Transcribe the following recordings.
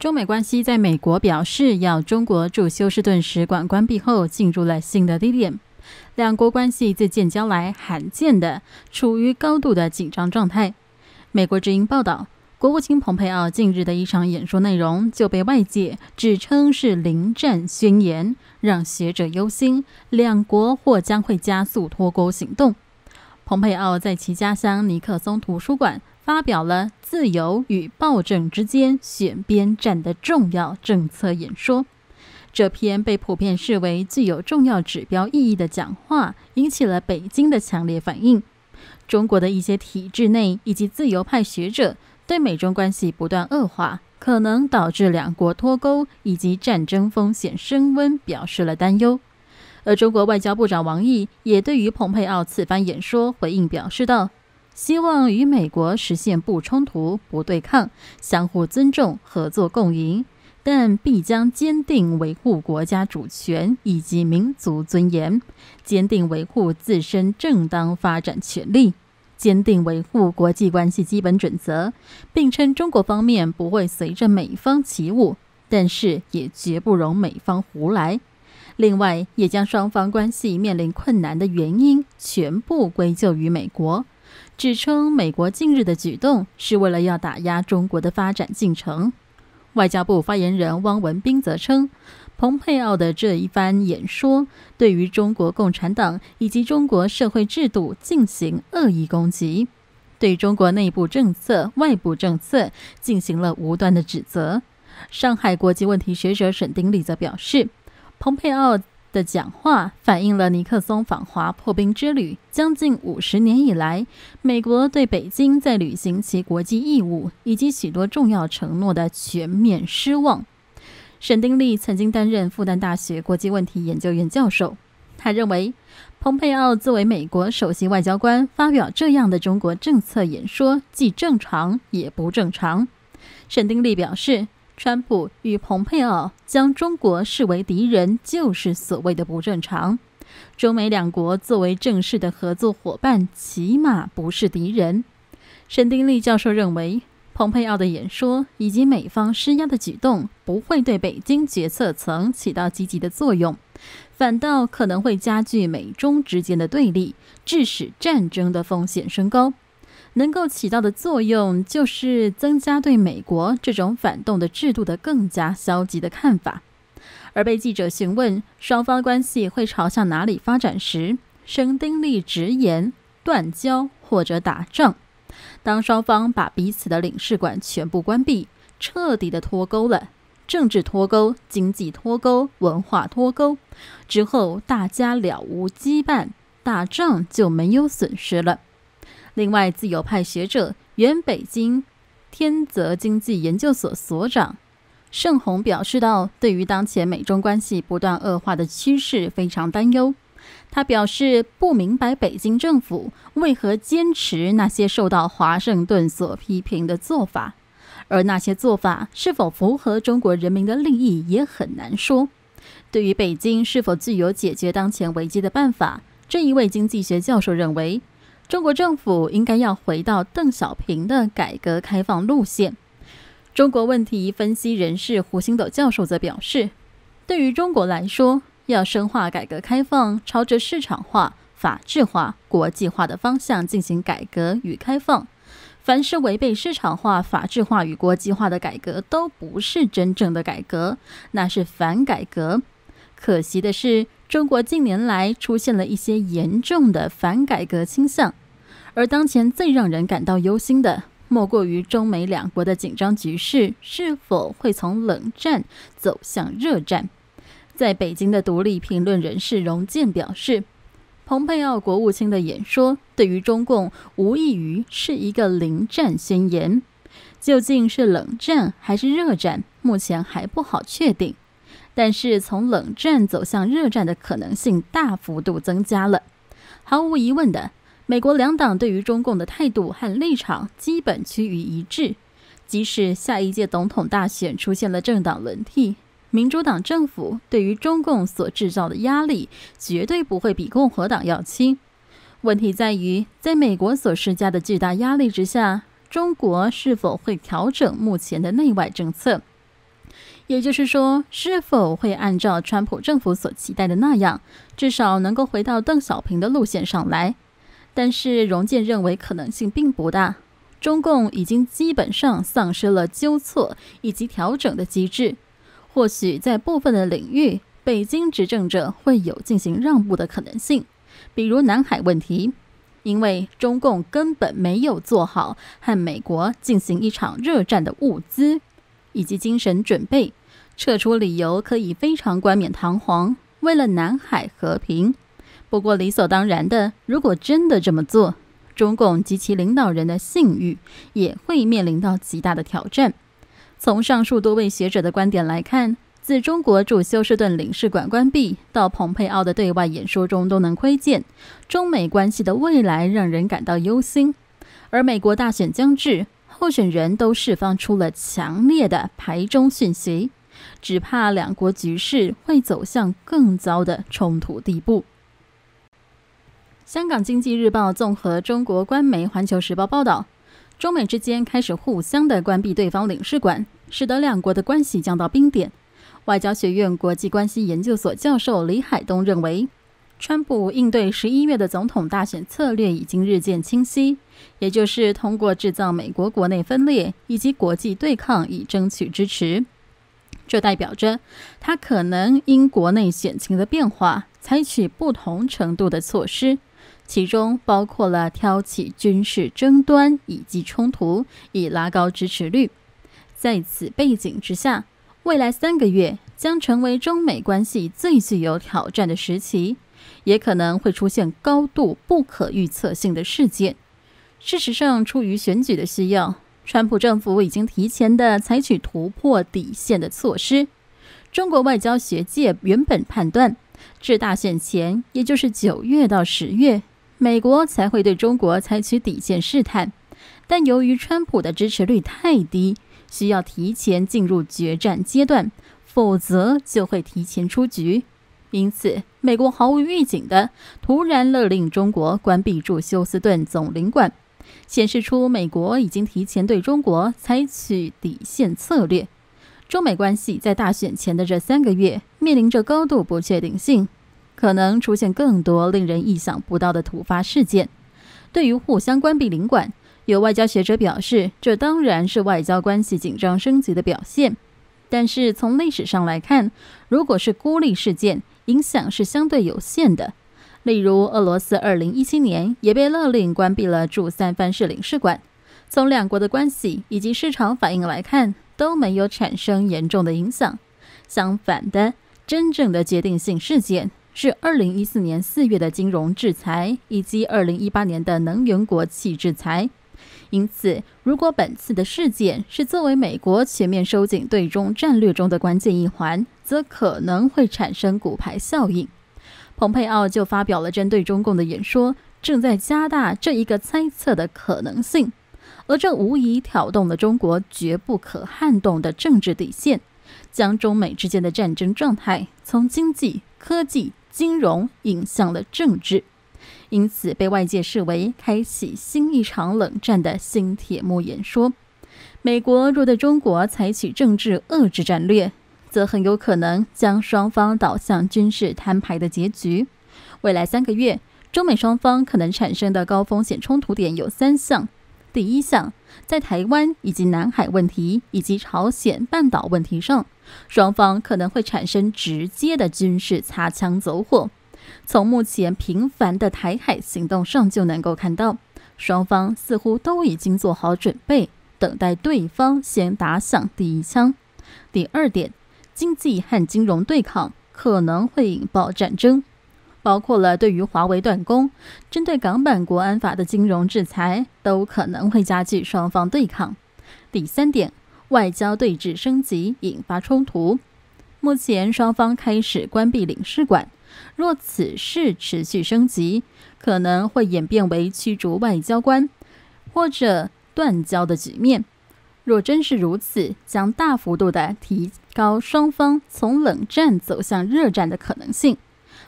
中美关系在美国表示要中国驻休斯顿使馆关闭后，进入了新的低点。两国关系自建交来罕见的处于高度的紧张状态。美国之音报道，国务卿蓬佩奥近日的一场演说内容就被外界指称是临战宣言，让学者忧心两国或将会加速脱钩行动。蓬佩奥在其家乡尼克松图书馆。发表了“自由与暴政之间选边站”的重要政策演说。这篇被普遍视为具有重要指标意义的讲话，引起了北京的强烈反应。中国的一些体制内以及自由派学者对美中关系不断恶化，可能导致两国脱钩以及战争风险升温表示了担忧。而中国外交部长王毅也对于蓬佩奥此番演说回应表示道。希望与美国实现不冲突、不对抗、相互尊重、合作共赢，但必将坚定维护国家主权以及民族尊严，坚定维护自身正当发展权利，坚定维护国际关系基本准则，并称中国方面不会随着美方起舞，但是也绝不容美方胡来。另外，也将双方关系面临困难的原因全部归咎于美国。指称美国近日的举动是为了要打压中国的发展进程。外交部发言人汪文斌则称，蓬佩奥的这一番演说对于中国共产党以及中国社会制度进行恶意攻击，对中国内部政策、外部政策进行了无端的指责。上海国际问题学者沈丁立则表示，蓬佩奥。的讲话反映了尼克松访华破冰之旅将近五十年以来，美国对北京在履行其国际义务以及许多重要承诺的全面失望。沈丁利曾经担任复旦大学国际问题研究院教授，他认为，蓬佩奥作为美国首席外交官发表这样的中国政策演说，既正常也不正常。沈丁利表示。川普与蓬佩奥将中国视为敌人，就是所谓的不正常。中美两国作为正式的合作伙伴，起码不是敌人。沈丁利教授认为，蓬佩奥的演说以及美方施压的举动，不会对北京决策层起到积极的作用，反倒可能会加剧美中之间的对立，致使战争的风险升高。能够起到的作用，就是增加对美国这种反动的制度的更加消极的看法。而被记者询问双方关系会朝向哪里发展时，沈丁力直言断交或者打仗。当双方把彼此的领事馆全部关闭，彻底的脱钩了，政治脱钩、经济脱钩、文化脱钩之后，大家了无羁绊，打仗就没有损失了。另外，自由派学者、原北京天泽经济研究所所长盛宏表示道：“对于当前美中关系不断恶化的趋势，非常担忧。他表示不明白北京政府为何坚持那些受到华盛顿所批评的做法，而那些做法是否符合中国人民的利益，也很难说。对于北京是否具有解决当前危机的办法，这一位经济学教授认为。”中国政府应该要回到邓小平的改革开放路线。中国问题分析人士胡星斗教授则表示，对于中国来说，要深化改革开放，朝着市场化、法治化、国际化的方向进行改革与开放。凡是违背市场化、法治化与国际化的改革，都不是真正的改革，那是反改革。可惜的是，中国近年来出现了一些严重的反改革倾向。而当前最让人感到忧心的，莫过于中美两国的紧张局势是否会从冷战走向热战。在北京的独立评论人士荣建表示，蓬佩奥国务卿的演说对于中共无异于是一个临战宣言。究竟是冷战还是热战，目前还不好确定。但是从冷战走向热战的可能性大幅度增加了。毫无疑问的。美国两党对于中共的态度和立场基本趋于一致，即使下一届总统大选出现了政党轮替，民主党政府对于中共所制造的压力绝对不会比共和党要轻。问题在于，在美国所施加的巨大压力之下，中国是否会调整目前的内外政策？也就是说，是否会按照川普政府所期待的那样，至少能够回到邓小平的路线上来？但是荣建认为可能性并不大。中共已经基本上丧失了纠错以及调整的机制。或许在部分的领域，北京执政者会有进行让步的可能性，比如南海问题，因为中共根本没有做好和美国进行一场热战的物资以及精神准备。撤出理由可以非常冠冕堂皇，为了南海和平。不过理所当然的，如果真的这么做，中共及其领导人的信誉也会面临到极大的挑战。从上述多位学者的观点来看，自中国驻休斯顿领事馆关闭到蓬佩奥的对外演说中，都能窥见中美关系的未来让人感到忧心。而美国大选将至，候选人都释放出了强烈的排中讯息。只怕两国局势会走向更糟的冲突地步。香港经济日报综合中国官媒环球时报报道，中美之间开始互相的关闭对方领事馆，使得两国的关系降到冰点。外交学院国际关系研究所教授李海东认为，川普应对十一月的总统大选策略已经日渐清晰，也就是通过制造美国国内分裂以及国际对抗以争取支持。这代表着他可能因国内选情的变化，采取不同程度的措施，其中包括了挑起军事争端以及冲突，以拉高支持率。在此背景之下，未来三个月将成为中美关系最具有挑战的时期，也可能会出现高度不可预测性的事件。事实上，出于选举的需要。川普政府已经提前的采取突破底线的措施。中国外交学界原本判断，至大选前，也就是九月到十月，美国才会对中国采取底线试探。但由于川普的支持率太低，需要提前进入决战阶段，否则就会提前出局。因此，美国毫无预警的突然勒令中国关闭驻休斯顿总领馆。显示出美国已经提前对中国采取底线策略。中美关系在大选前的这三个月面临着高度不确定性，可能出现更多令人意想不到的突发事件。对于互相关闭领馆，有外交学者表示，这当然是外交关系紧张升级的表现。但是从历史上来看，如果是孤立事件，影响是相对有限的。例如，俄罗斯二零一七年也被勒令关闭了驻三藩市领事馆。从两国的关系以及市场反应来看，都没有产生严重的影响。相反的，真正的决定性事件是二零一四年四月的金融制裁以及二零一八年的能源国企制裁。因此，如果本次的事件是作为美国全面收紧对中战略中的关键一环，则可能会产生骨牌效应。蓬佩奥就发表了针对中共的演说，正在加大这一个猜测的可能性，而这无疑挑动了中国绝不可撼动的政治底线，将中美之间的战争状态从经济、科技、金融引向了政治，因此被外界视为开启新一场冷战的新铁幕演说。美国若对中国采取政治遏制战略，则很有可能将双方导向军事摊牌的结局。未来三个月，中美双方可能产生的高风险冲突点有三项：第一项，在台湾以及南海问题以及朝鲜半岛问题上，双方可能会产生直接的军事擦枪走火。从目前频繁的台海行动上就能够看到，双方似乎都已经做好准备，等待对方先打响第一枪。第二点。经济和金融对抗可能会引爆战争，包括了对于华为断供、针对港版国安法的金融制裁，都可能会加剧双方对抗。第三点，外交对峙升级，引发冲突。目前双方开始关闭领事馆，若此事持续升级，可能会演变为驱逐外交官或者断交的局面。若真是如此，将大幅度的提高双方从冷战走向热战的可能性。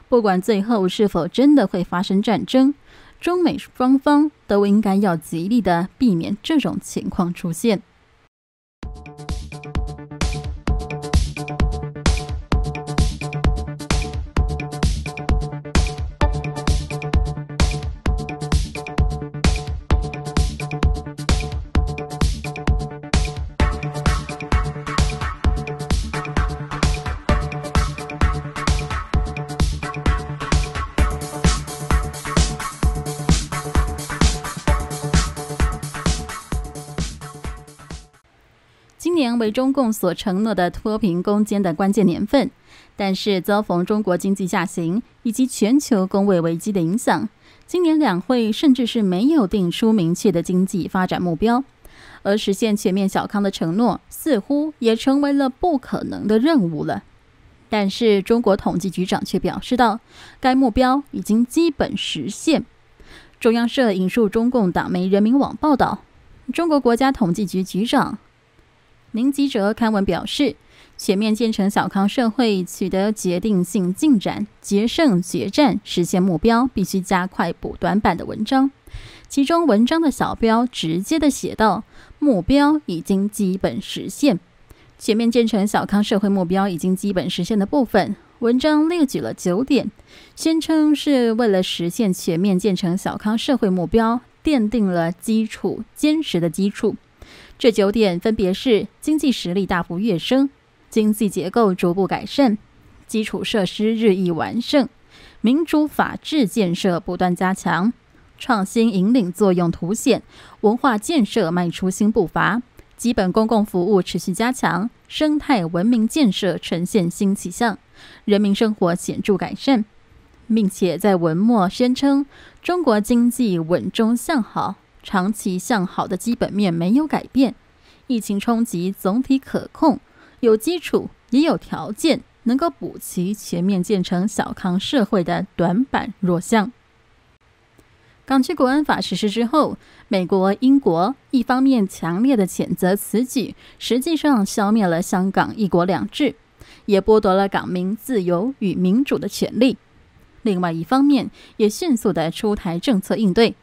不管最后是否真的会发生战争，中美双方都应该要极力的避免这种情况出现。为中共所承诺的脱贫攻坚的关键年份，但是遭逢中国经济下行以及全球工位危机的影响，今年两会甚至是没有定出明确的经济发展目标，而实现全面小康的承诺似乎也成为了不可能的任务了。但是中国统计局长却表示道，该目标已经基本实现。中央社引述中共党媒人民网报道，中国国家统计局局长。宁吉哲刊文表示，全面建成小康社会取得决定性进展，决胜决战，实现目标必须加快补短板的文章。其中文章的小标直接的写道：“目标已经基本实现。”全面建成小康社会目标已经基本实现的部分，文章列举了九点，宣称是为了实现全面建成小康社会目标奠定了基础坚实的基础。这九点分别是：经济实力大幅跃升，经济结构逐步改善，基础设施日益完胜，民主法治建设不断加强，创新引领作用凸显，文化建设迈出新步伐，基本公共服务持续加强，生态文明建设呈现新气象，人民生活显著改善，并且在文末宣称中国经济稳中向好。长期向好的基本面没有改变，疫情冲击总体可控，有基础也有条件能够补齐全面建成小康社会的短板弱项。港区国安法实施之后，美国、英国一方面强烈的谴责此举，实际上消灭了香港一国两制，也剥夺了港民自由与民主的权利；另外一方面，也迅速的出台政策应对。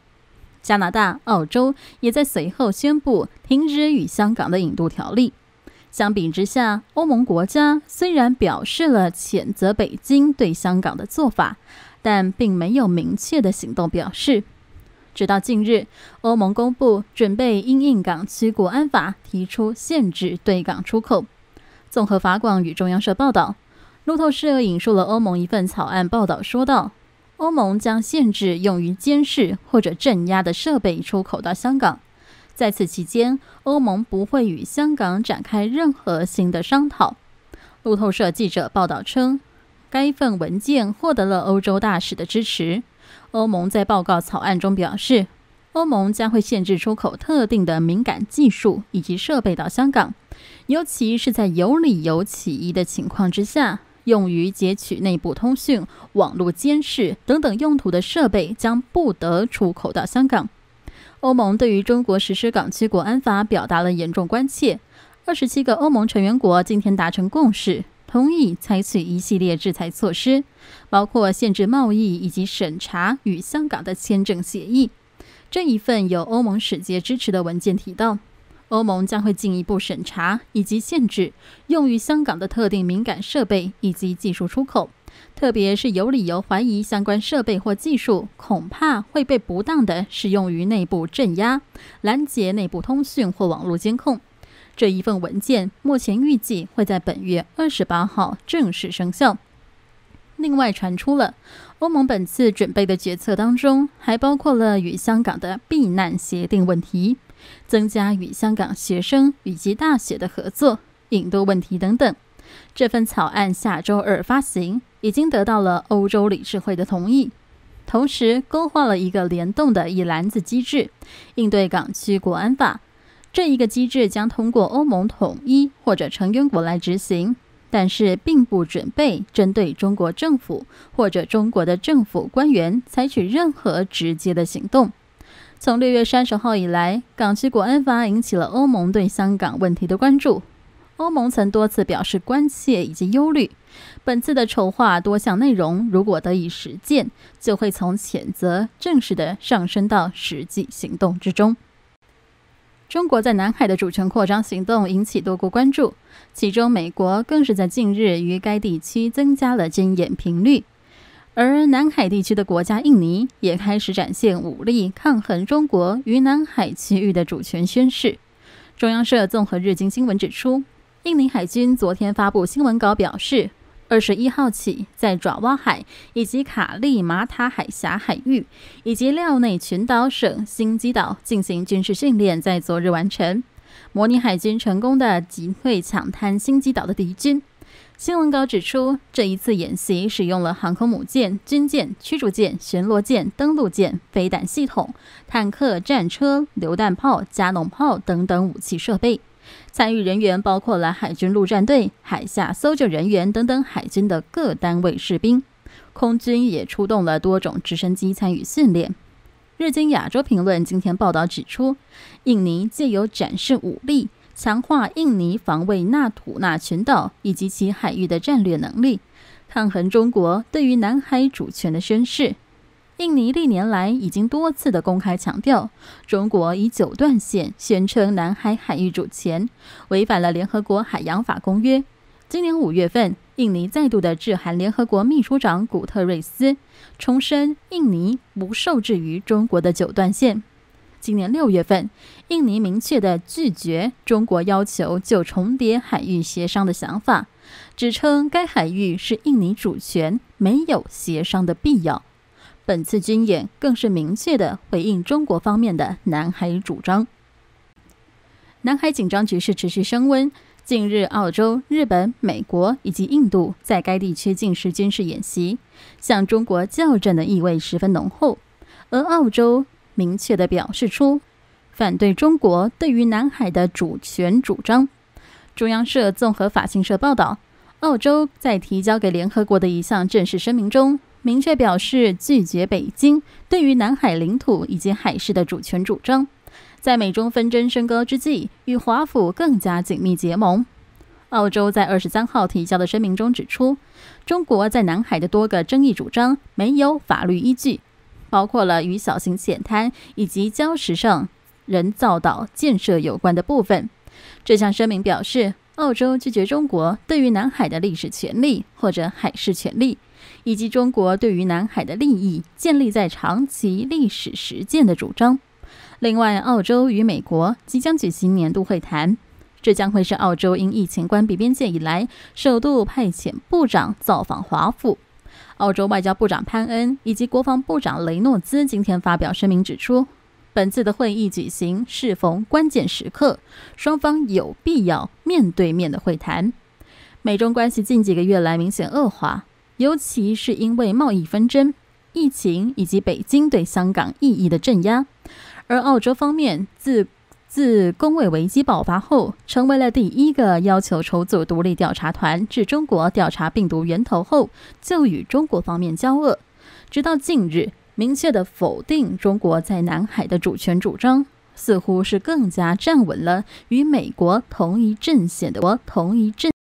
加拿大、澳洲也在随后宣布停止与香港的引渡条例。相比之下，欧盟国家虽然表示了谴责北京对香港的做法，但并没有明确的行动表示。直到近日，欧盟公布准备因应港区国安法提出限制对港出口。综合法广与中央社报道，路透社引述了欧盟一份草案报道说道。欧盟将限制用于监视或者镇压的设备出口到香港。在此期间，欧盟不会与香港展开任何新的商讨。路透社记者报道称，该份文件获得了欧洲大使的支持。欧盟在报告草案中表示，欧盟将会限制出口特定的敏感技术以及设备到香港，尤其是在有理由起疑的情况之下。用于截取内部通讯、网络监视等等用途的设备将不得出口到香港。欧盟对于中国实施港区国安法表达了严重关切。二十七个欧盟成员国今天达成共识，同意采取一系列制裁措施，包括限制贸易以及审查与香港的签证协议。这一份由欧盟使节支持的文件提到。欧盟将会进一步审查以及限制用于香港的特定敏感设备以及技术出口，特别是有理由怀疑相关设备或技术恐怕会被不当的使用于内部镇压、拦截内部通讯或网络监控。这一份文件目前预计会在本月二十八号正式生效。另外传出了欧盟本次准备的决策当中，还包括了与香港的避难协定问题。增加与香港学生以及大学的合作、引渡问题等等。这份草案下周二发行，已经得到了欧洲理事会的同意，同时勾画了一个联动的一篮子机制，应对港区国安法。这一个机制将通过欧盟统一或者成员国来执行，但是并不准备针对中国政府或者中国的政府官员采取任何直接的行动。从六月三十号以来，港区国安法引起了欧盟对香港问题的关注。欧盟曾多次表示关切以及忧虑。本次的筹划多项内容，如果得以实践，就会从谴责正式的上升到实际行动之中。中国在南海的主权扩张行动引起多国关注，其中美国更是在近日于该地区增加了军演频率。而南海地区的国家印尼也开始展现武力抗衡中国于南海区域的主权宣示。中央社综合日经新闻指出，印尼海军昨天发布新闻稿表示，二十一号起在爪哇海以及卡利马塔海峡海域以及廖内群岛省新基岛进行军事训练，在昨日完成。模拟海军成功的击退抢滩新基岛的敌军。新闻稿指出，这一次演习使用了航空母舰、军舰、驱逐舰、巡逻舰、登陆舰、飞弹系统、坦克、战车、榴弹炮、加农炮等等武器设备。参与人员包括了海军陆战队、海下搜救人员等等海军的各单位士兵。空军也出动了多种直升机参与训练。日经亚洲评论今天报道指出，印尼借由展示武力。强化印尼防卫纳土纳群岛以及其海域的战略能力，抗衡中国对于南海主权的宣示。印尼历年来已经多次的公开强调，中国以九段线宣称南海海域主权，违反了联合国海洋法公约。今年五月份，印尼再度的致函联合国秘书长古特瑞斯，重申印尼不受制于中国的九段线。今年六月份，印尼明确的拒绝中国要求就重叠海域协商的想法，指称该海域是印尼主权，没有协商的必要。本次军演更是明确的回应中国方面的南海主张。南海紧张局势持续升温，近日澳洲、日本、美国以及印度在该地区进行军事演习，向中国较正的意味十分浓厚，而澳洲。明确的表示出反对中国对于南海的主权主张。中央社综合法新社报道，澳洲在提交给联合国的一项正式声明中，明确表示拒绝北京对于南海领土以及海事的主权主张。在美中纷争升高之际，与华府更加紧密结盟。澳洲在二十三号提交的声明中指出，中国在南海的多个争议主张没有法律依据。包括了与小型浅滩以及礁石上人造岛建设有关的部分。这项声明表示，澳洲拒绝中国对于南海的历史权利或者海事权利，以及中国对于南海的利益建立在长期历史实践的主张。另外，澳洲与美国即将举行年度会谈，这将会是澳洲因疫情关闭边界以来首度派遣部长造访华府。澳洲外交部长潘恩以及国防部长雷诺兹今天发表声明指出，本次的会议举行适逢关键时刻，双方有必要面对面的会谈。美中关系近几个月来明显恶化，尤其是因为贸易纷争、疫情以及北京对香港意义的镇压，而澳洲方面自。自工位危机爆发后，成为了第一个要求筹组独立调查团至中国调查病毒源头后，就与中国方面交恶。直到近日，明确的否定中国在南海的主权主张，似乎是更加站稳了与美国同一阵线的国同一阵。